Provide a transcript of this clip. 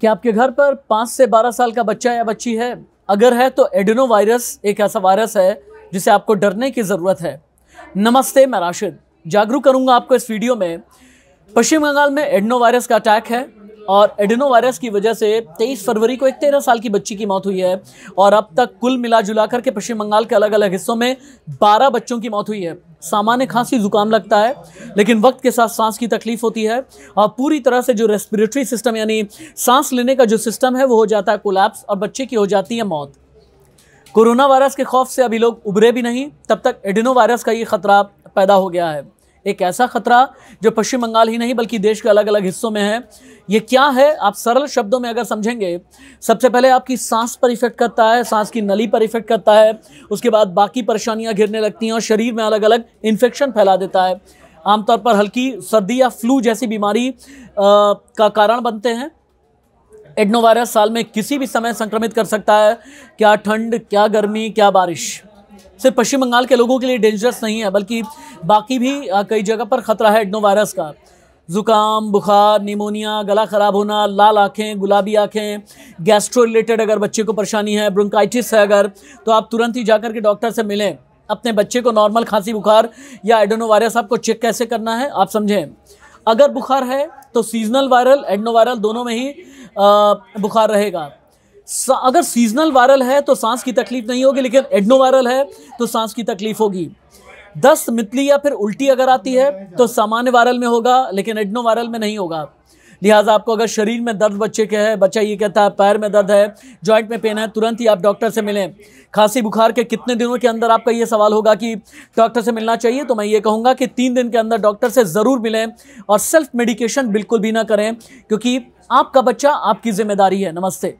क्या आपके घर पर पाँच से बारह साल का बच्चा या बच्ची है, अगर है तो एडिनो वायरस एक ऐसा वायरस है जिसे आपको डरने की ज़रूरत है। नमस्ते, मैं राशिद। जागरूक करूँगा आपको इस वीडियो में। पश्चिम बंगाल में एडनो वायरस का अटैक है। और एडिनो वायरस की वजह से 23 फरवरी को एक तेरह साल की बच्ची की मौत हुई है और अब तक कुल मिला जुला करके पश्चिम बंगाल के अलग अलग हिस्सों में 12 बच्चों की मौत हुई है। सामान्य खांसी, जुकाम लगता है, लेकिन वक्त के साथ सांस की तकलीफ़ होती है और पूरी तरह से जो रेस्पिरेटरी सिस्टम यानी सांस लेने का जो सिस्टम है, वो हो जाता है कोलैप्स और बच्चे की हो जाती है मौत। कोरोना वायरस के खौफ से अभी लोग उभरे भी नहीं, तब तक एडिनो वायरस का ये खतरा पैदा हो गया है। एक ऐसा खतरा जो पश्चिम बंगाल ही नहीं बल्कि देश के अलग अलग हिस्सों में है। ये क्या है? आप सरल शब्दों में अगर समझेंगे सबसे पहले आपकी सांस पर इफ़ेक्ट करता है सांस की नली पर इफ़ेक्ट करता है उसके बाद बाकी परेशानियाँ घिरने लगती हैं और शरीर में अलग अलग इन्फेक्शन फैला देता है। आमतौर पर हल्की सर्दी या फ्लू जैसी बीमारी आ, का कारण बनते हैं। एडनोवायरस साल में किसी भी समय संक्रमित कर सकता है। क्या ठंड क्या गर्मी क्या बारिश? सिर्फ़ पश्चिम बंगाल के लोगों के लिए डेंजरस नहीं है, बल्कि बाकी भी कई जगह पर खतरा है एडनो वायरस का। ज़ुकाम, बुखार, निमोनिया, गला ख़राब होना, लाल आँखें, गुलाबी आँखें गैस्ट्रो रिलेटेड अगर बच्चे को परेशानी है ब्रोंकाइटिस है अगर तो आप तुरंत ही जाकर के डॉक्टर से मिलें। अपने बच्चे को नॉर्मल खांसी, बुखार या एडोनो वायरस आपको चेक कैसे करना है, आप समझें। अगर बुखार है तो सीजनल वायरल एडनो वायरल दोनों में ही बुखार रहेगा। अगर सीजनल वायरल है तो सांस की तकलीफ़ नहीं होगी, लेकिन एडनो वायरल है तो सांस की तकलीफ़ होगी। दस्त मितली या फिर उल्टी अगर आती है तो सामान्य वायरल में होगा, लेकिन एडनो वायरल में नहीं होगा। लिहाजा आपको अगर शरीर में दर्द बच्चे के है, बच्चा ये कहता है, पैर में दर्द है जॉइंट में पेन है, तुरंत ही आप डॉक्टर से मिलें। खांसी, बुखार के कितने दिनों के अंदर आपका ये सवाल होगा कि डॉक्टर से मिलना चाहिए तो मैं ये कहूँगा कि तीन दिन के अंदर डॉक्टर से ज़रूर मिलें और सेल्फ मेडिकेशन बिल्कुल भी ना करें, क्योंकि आपका बच्चा आपकी ज़िम्मेदारी है। नमस्ते।